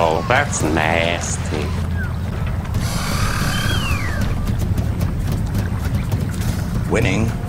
Oh, that's nasty. Winning.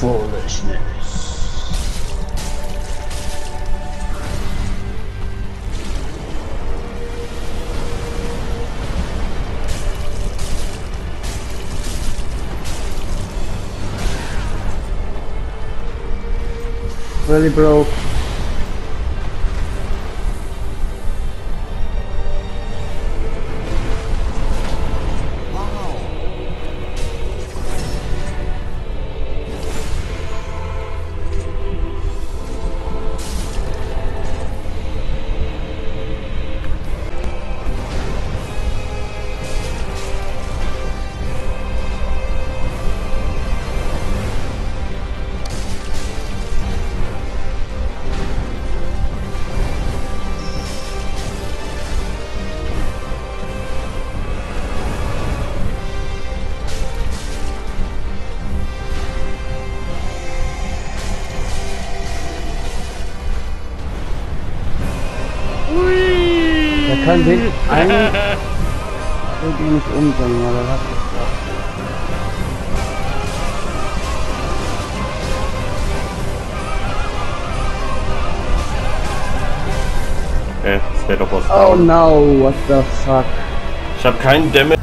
Komischen Knecht Really broke. Kann den einen irgendwie nicht umbringen, oder was? Äh, das wäre doch was. Oh no, what the fuck? Ich habe keinen Damage.